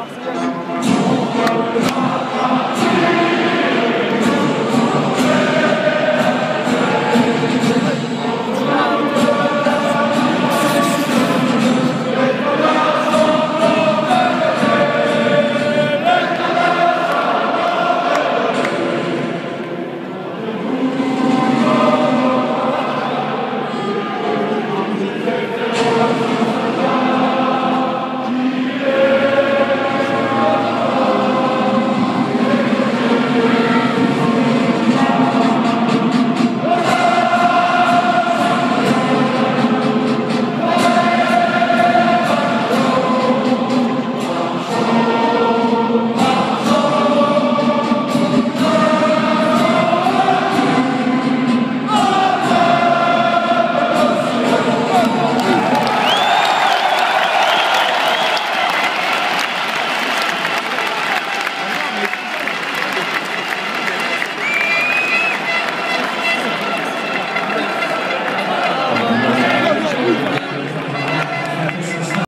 I'll